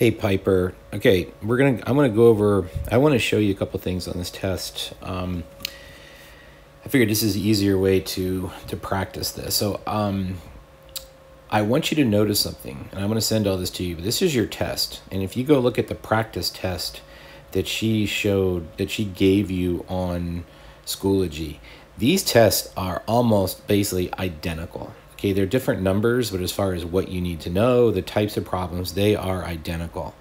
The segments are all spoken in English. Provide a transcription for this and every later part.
Hey Piper. Okay, we're gonna. I'm gonna go over. I want to show you a couple things on this test. Um, I figured this is an easier way to to practice this. So um, I want you to notice something, and I'm gonna send all this to you. But this is your test, and if you go look at the practice test that she showed that she gave you on Schoology, these tests are almost basically identical. Okay, they're different numbers, but as far as what you need to know, the types of problems, they are identical.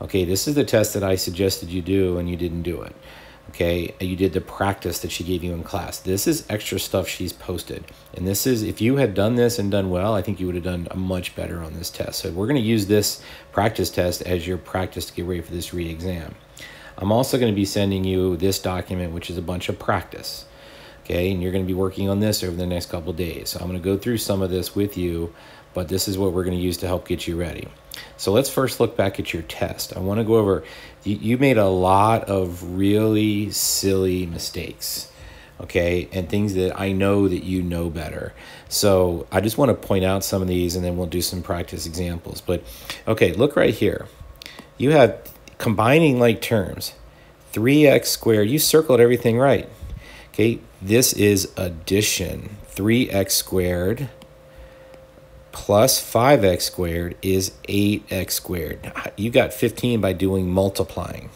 Okay, this is the test that I suggested you do and you didn't do it. Okay, you did the practice that she gave you in class. This is extra stuff she's posted. And this is, if you had done this and done well, I think you would have done much better on this test. So we're going to use this practice test as your practice to get ready for this re-exam. I'm also going to be sending you this document, which is a bunch of practice okay and you're going to be working on this over the next couple days. So i'm going to go through some of this with you but this is what we're going to use to help get you ready. So let's first look back at your test. I want to go over you, you made a lot of really silly mistakes okay and things that i know that you know better. So i just want to point out some of these and then we'll do some practice examples. But okay look right here. You have combining like terms 3x squared you circled everything right Okay, this is addition. 3x squared plus 5x squared is 8x squared. You got 15 by doing multiplying.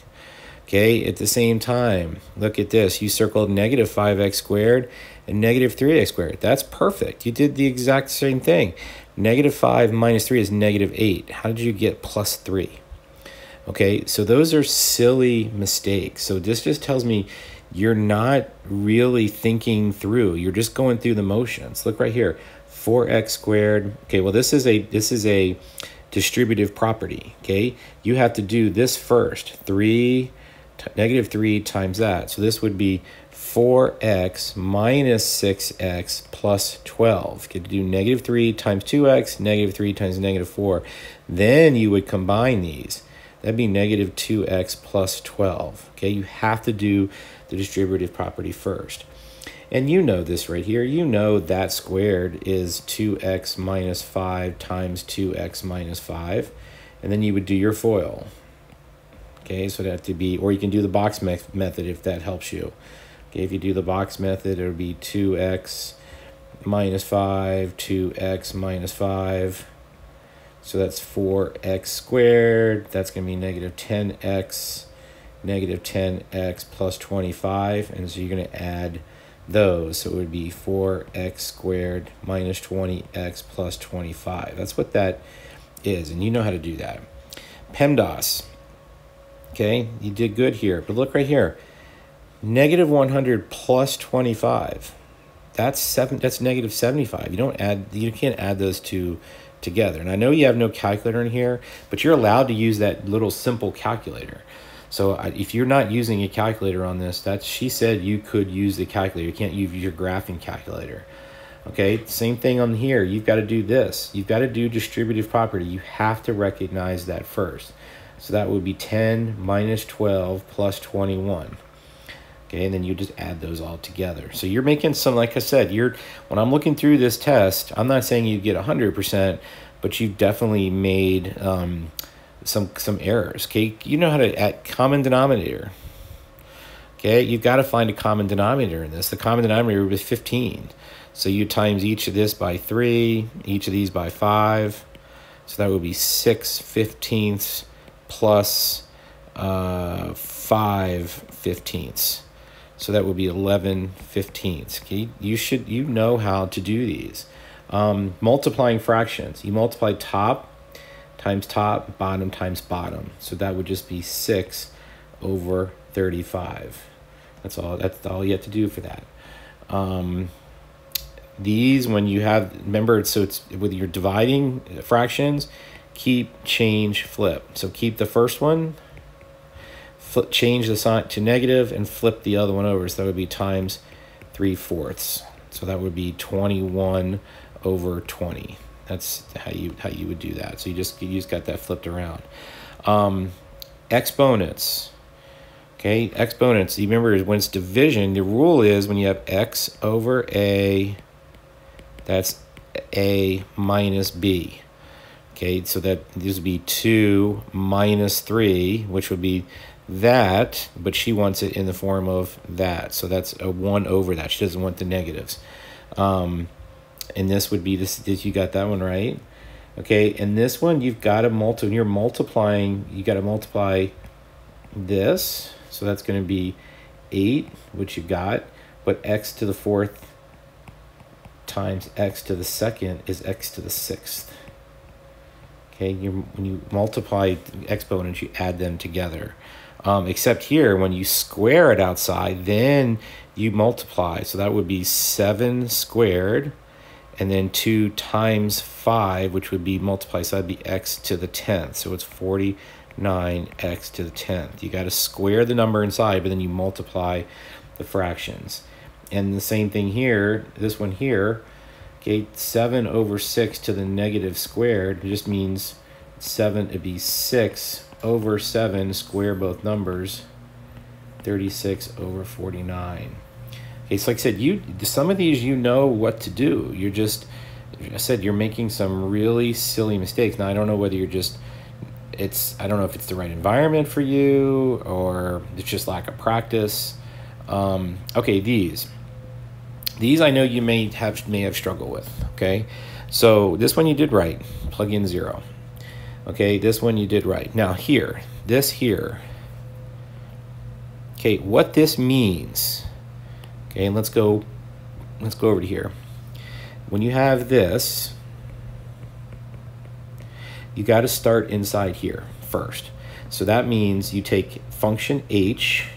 Okay, at the same time, look at this. You circled negative 5x squared and negative 3x squared. That's perfect. You did the exact same thing. Negative 5 minus 3 is negative 8. How did you get plus 3? Okay, so those are silly mistakes. So this just tells me you're not really thinking through. You're just going through the motions. Look right here. 4x squared. Okay, well this is a this is a distributive property, okay? You have to do this first. 3 negative 3 times that. So this would be 4x minus 6x plus 12. Get to do negative 3 times 2x, negative 3 times negative 4. Then you would combine these. That'd be negative 2x plus 12. Okay, you have to do the distributive property first. And you know this right here. You know that squared is 2x minus 5 times 2x minus 5. And then you would do your FOIL. Okay, so have to be, or you can do the box me method if that helps you. Okay, if you do the box method, it would be 2x minus 5, 2x minus 5. So that's 4x squared. That's going to be negative 10x negative 10x plus 25. And so you're going to add those. So it would be 4x squared minus 20x plus 25. That's what that is. And you know how to do that. PEMDAS. Okay, you did good here. But look right here. Negative 100 plus 25. That's seven. That's negative 75. You don't add. You can't add those two together. And I know you have no calculator in here, but you're allowed to use that little simple calculator. So if you're not using a calculator on this, that she said you could use the calculator. You can't use your graphing calculator. Okay, same thing on here. You've got to do this. You've got to do distributive property. You have to recognize that first. So that would be 10 minus 12 plus 21. Okay, and then you just add those all together. So you're making some, like I said, you're when I'm looking through this test, I'm not saying you get 100%, but you've definitely made um, some some errors. Okay, you know how to add common denominator. Okay, you've got to find a common denominator in this. The common denominator was 15. So you times each of this by 3, each of these by 5. So that would be 6 fifteenths plus uh, 5 fifteenths. So that would be 11 fifteenths. Okay, you should you know how to do these. Um, multiplying fractions. You multiply top times top, bottom times bottom. So that would just be 6 over 35. That's all, that's all you have to do for that. Um, these, when you have, remember, so it's with your dividing fractions, keep, change, flip. So keep the first one, flip, change the sign to negative, and flip the other one over. So that would be times 3 fourths. So that would be 21 over 20. That's how you how you would do that. So you just you just got that flipped around. Um, exponents. Okay, exponents. You remember when it's division, the rule is when you have x over a, that's a minus b. Okay, so that this would be 2 minus 3, which would be that, but she wants it in the form of that. So that's a 1 over that. She doesn't want the negatives. Um, and this would be this, you got that one right. Okay, and this one you've got to multiply, you're multiplying, you got to multiply this. So that's going to be 8, which you got, but x to the fourth times x to the second is x to the sixth. Okay, you when you multiply exponents, you add them together. Um, except here, when you square it outside, then you multiply. So that would be 7 squared, and then 2 times 5, which would be multiplied. So that'd be x to the 10th. So it's 49x to the 10th. You got to square the number inside, but then you multiply the fractions. And the same thing here, this one here, Okay, 7 over 6 to the negative squared just means 7, it'd be 6 over 7, square both numbers, 36 over 49. So like I said, you some of these you know what to do. You're just, I said, you're making some really silly mistakes. Now, I don't know whether you're just, it's, I don't know if it's the right environment for you or it's just lack of practice. Um, okay, these. These I know you may have may have struggled with, okay? So this one you did right, plug in zero. Okay, this one you did right. Now here, this here, okay, what this means, okay, and let's go, let's go over to here. When you have this, you got to start inside here first. So that means you take function h,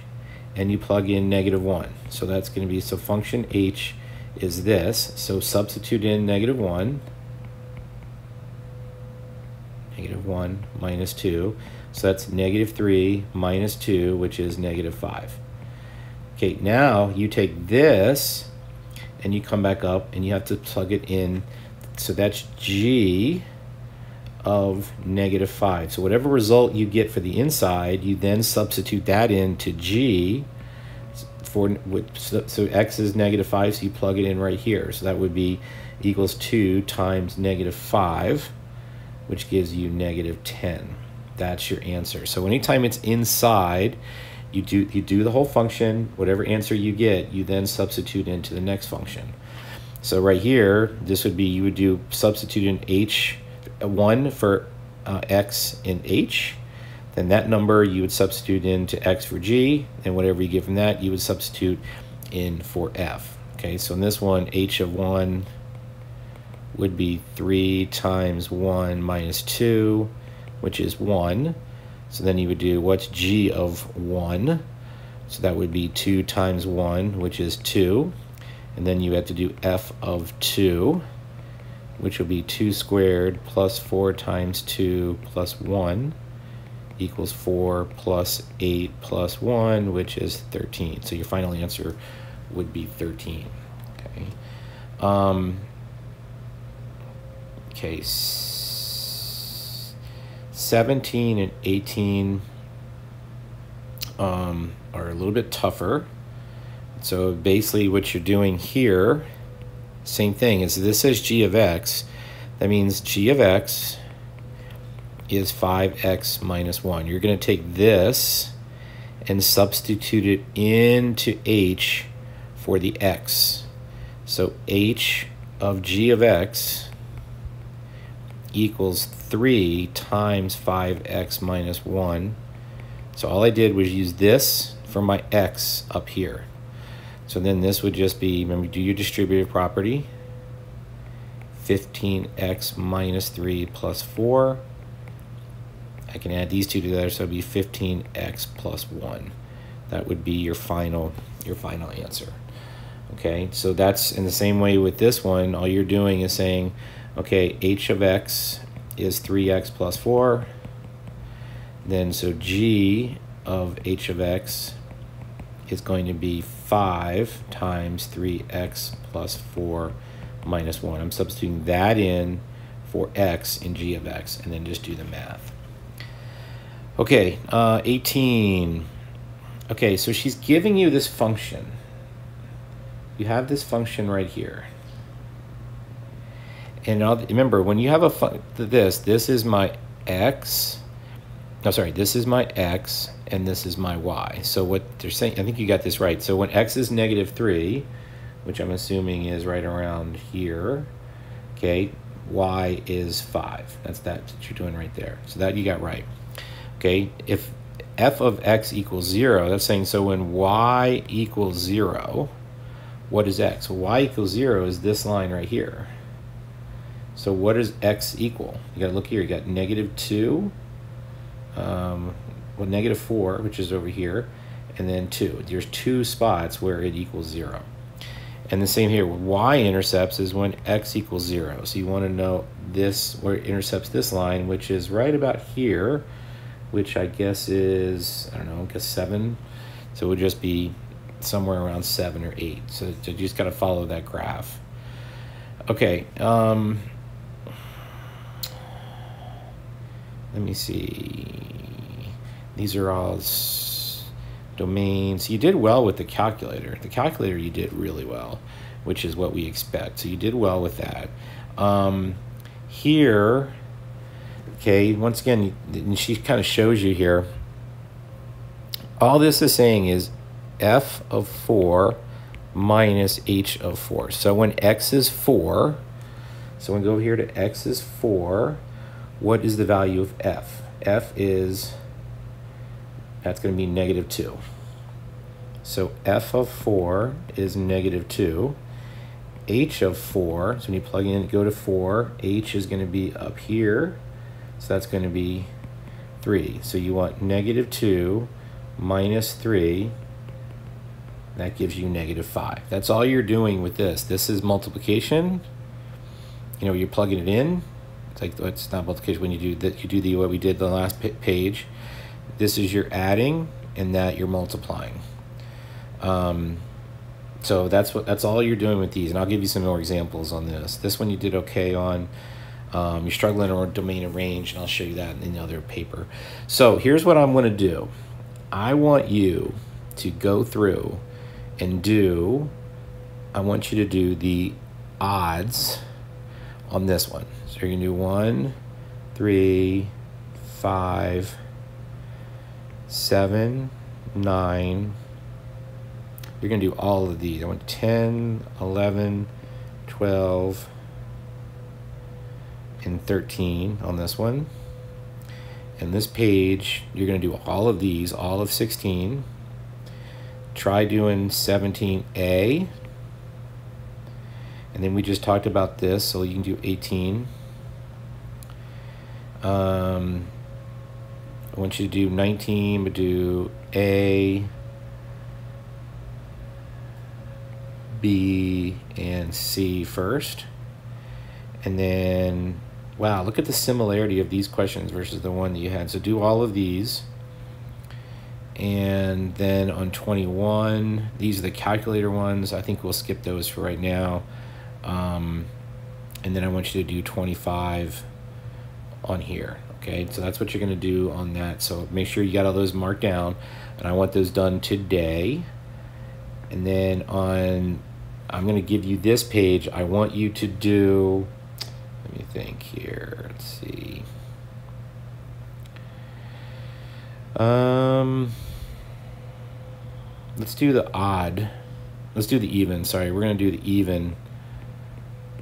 and you plug in negative 1. So that's going to be, so function h is this. So substitute in negative 1, negative 1 minus 2. So that's negative 3 minus 2, which is negative 5. Okay, now you take this and you come back up and you have to plug it in. So that's g of negative 5. So whatever result you get for the inside, you then substitute that into g for so, x is negative 5, so you plug it in right here. So that would be equals 2 times negative 5, which gives you negative 10. That's your answer. So anytime it's inside, you do, you do the whole function. Whatever answer you get, you then substitute into the next function. So right here, this would be, you would do substitute in h, 1 for uh, x in h, then that number you would substitute into x for g, and whatever you get from that, you would substitute in for f. Okay, so in this one, h of 1 would be 3 times 1 minus 2, which is 1. So then you would do what's g of 1? So that would be 2 times 1, which is 2. And then you have to do f of 2 which will be 2 squared plus 4 times 2 plus 1 equals 4 plus 8 plus 1, which is 13. So your final answer would be 13. Okay. Um, okay. 17 and 18 um, are a little bit tougher. So basically what you're doing here same thing. Is this says g of x. That means g of x is 5x minus 1. You're going to take this and substitute it into h for the x. So h of g of x equals 3 times 5x minus 1. So all I did was use this for my x up here. So then this would just be, remember, do your distributive property. 15x minus 3 plus 4. I can add these two together, so it'd be 15x plus 1. That would be your final, your final answer. Okay, so that's in the same way with this one. All you're doing is saying, okay, h of x is 3x plus 4. Then so g of h of x is going to be 5 times 3x plus 4 minus 1. I'm substituting that in for x in g of x, and then just do the math. Okay, uh, 18. Okay, so she's giving you this function. You have this function right here. And I'll, remember when you have a this, this is my x. No, sorry, this is my x, and this is my y. So what they're saying, I think you got this right. So when x is negative 3, which I'm assuming is right around here, okay, y is 5. That's that that you're doing right there. So that you got right. Okay, if f of x equals 0, that's saying so when y equals 0, what is x? Y equals 0 is this line right here. So what does x equal? You got to look here. You got negative 2, um, well, negative 4, which is over here, and then 2. There's two spots where it equals 0. And the same here, y-intercepts is when x equals 0. So you want to know this, where it intercepts this line, which is right about here, which I guess is, I don't know, I guess 7. So it would just be somewhere around 7 or 8. So you just got to follow that graph. Okay. Um, let me see. These are all domains. You did well with the calculator. The calculator you did really well, which is what we expect. So you did well with that. Um, here, okay, once again, she kind of shows you here. All this is saying is f of 4 minus h of 4. So when x is 4, so when we go here to x is 4, what is the value of f? f is, that's going to be negative 2. So f of 4 is negative 2. h of 4, so when you plug in, go to 4, h is going to be up here. So that's going to be 3. So you want negative 2 minus 3 that gives you negative 5. That's all you're doing with this. This is multiplication. You know, you're plugging it in. It's like it's not multiplication when you do that. You do the what we did the last page. This is your adding, and that you're multiplying. Um, so that's what that's all you're doing with these, and I'll give you some more examples on this. This one you did okay on. Um, you're struggling on domain and range, and I'll show you that in the other paper. So here's what I'm going to do. I want you to go through and do, I want you to do the odds on this one. So you're going to do one, three, five, seven, nine. You're going to do all of these. I want 10, 11, 12, and 13 on this one. And this page, you're going to do all of these, all of 16 try doing 17A. And then we just talked about this, so you can do 18. Um, I want you to do 19, but do A, B, and C first. And then, wow, look at the similarity of these questions versus the one that you had. So do all of these. And then on 21, these are the calculator ones. I think we'll skip those for right now. Um, and then I want you to do 25 on here. Okay, so that's what you're going to do on that. So make sure you got all those marked down. And I want those done today. And then on, I'm going to give you this page. I want you to do, let me think here. Let's see. Um, let's do the odd. Let's do the even. Sorry, we're going to do the even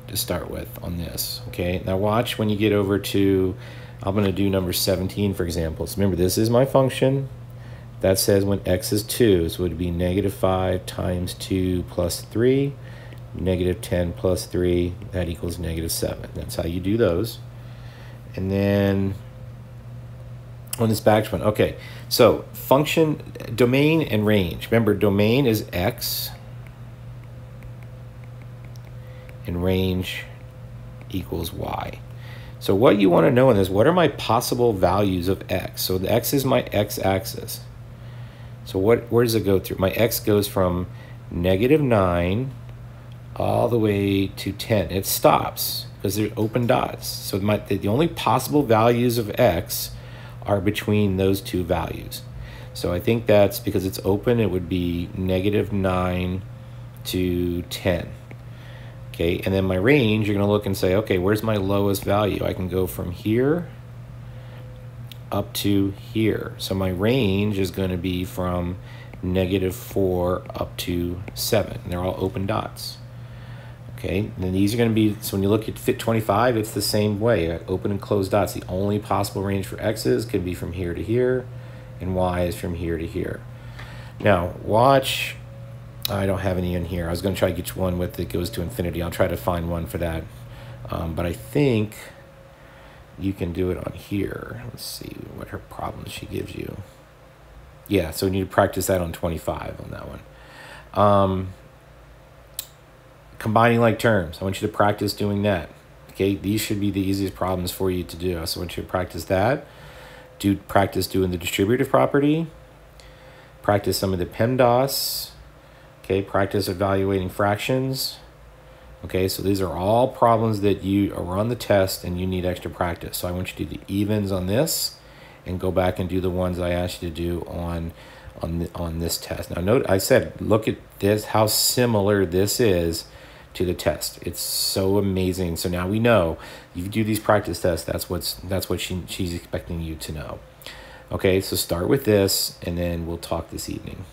to start with on this. Okay, now watch when you get over to, I'm going to do number 17, for example. So remember, this is my function. That says when x is 2, so it would be negative 5 times 2 plus 3, negative 10 plus 3, that equals negative 7. That's how you do those. And then on this back one. Okay, so function, domain, and range. Remember, domain is x, and range equals y. So what you want to know in this, what are my possible values of x? So the x is my x-axis. So what, where does it go through? My x goes from negative 9 all the way to 10. It stops because there's open dots. So my, the only possible values of x are between those two values. So I think that's because it's open, it would be negative 9 to 10. Okay, and then my range, you're going to look and say, okay, where's my lowest value? I can go from here up to here. So my range is going to be from negative 4 up to 7. And they're all open dots. Okay, and these are going to be, so when you look at fit 25, it's the same way. Uh, open and closed dots. The only possible range for x's could be from here to here, and y is from here to here. Now, watch I don't have any in here. I was going to try to get you one with that goes to infinity. I'll try to find one for that. Um, but I think you can do it on here. Let's see what her problems she gives you. Yeah, so you need to practice that on 25 on that one. Um, combining like terms. I want you to practice doing that. Okay, these should be the easiest problems for you to do. So I want you to practice that. Do practice doing the distributive property. Practice some of the PEMDAS Okay, practice evaluating fractions. Okay, so these are all problems that you are on the test and you need extra practice. So I want you to do the evens on this and go back and do the ones I asked you to do on on the, on this test. Now note I said look at this how similar this is to the test. It's so amazing. So now we know you do these practice tests. That's what's that's what she she's expecting you to know. Okay, so start with this and then we'll talk this evening.